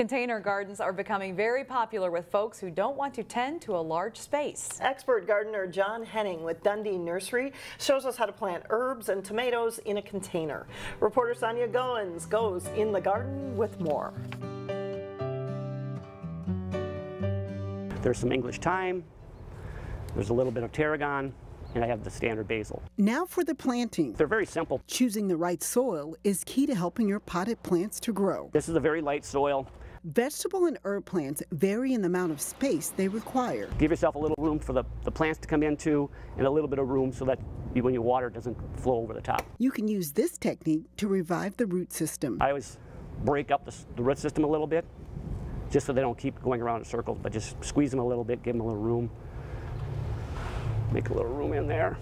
Container gardens are becoming very popular with folks who don't want to tend to a large space. Expert gardener John Henning with Dundee Nursery shows us how to plant herbs and tomatoes in a container. Reporter Sonia Goins goes in the garden with more. There's some English thyme, there's a little bit of tarragon, and I have the standard basil. Now for the planting. They're very simple. Choosing the right soil is key to helping your potted plants to grow. This is a very light soil. Vegetable and herb plants vary in the amount of space they require. Give yourself a little room for the, the plants to come into and a little bit of room so that you, when you water doesn't flow over the top. You can use this technique to revive the root system. I always break up the, the root system a little bit just so they don't keep going around in circles, but just squeeze them a little bit, give them a little room. Make a little room in there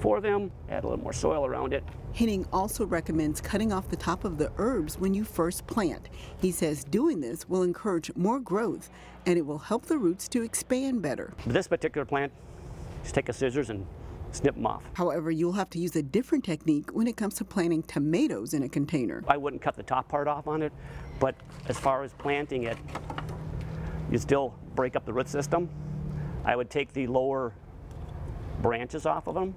for them, add a little more soil around it. Henning also recommends cutting off the top of the herbs when you first plant. He says doing this will encourage more growth and it will help the roots to expand better. This particular plant, just take a scissors and snip them off. However, you'll have to use a different technique when it comes to planting tomatoes in a container. I wouldn't cut the top part off on it, but as far as planting it, you still break up the root system. I would take the lower branches off of them.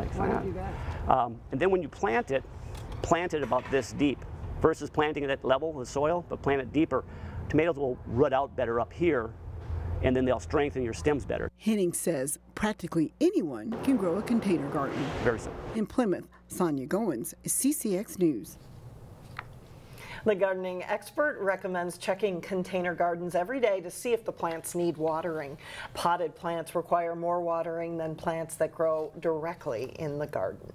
Like Why that. do that? Um, and then when you plant it, plant it about this deep versus planting it at level with soil, but plant it deeper. Tomatoes will root out better up here and then they'll strengthen your stems better. Henning says practically anyone can grow a container garden. Very simple. In Plymouth, Sonia Goins, CCX News. The gardening expert recommends checking container gardens every day to see if the plants need watering. Potted plants require more watering than plants that grow directly in the garden.